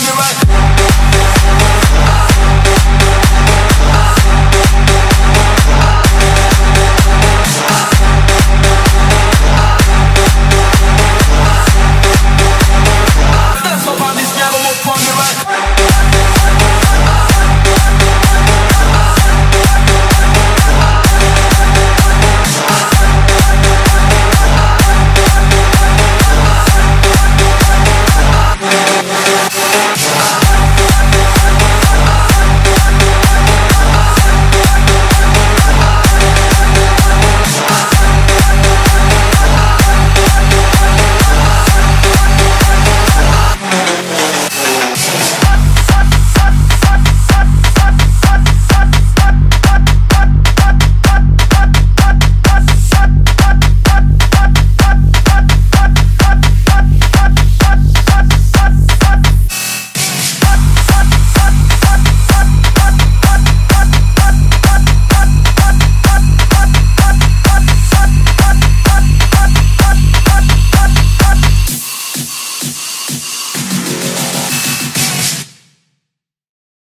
on the right.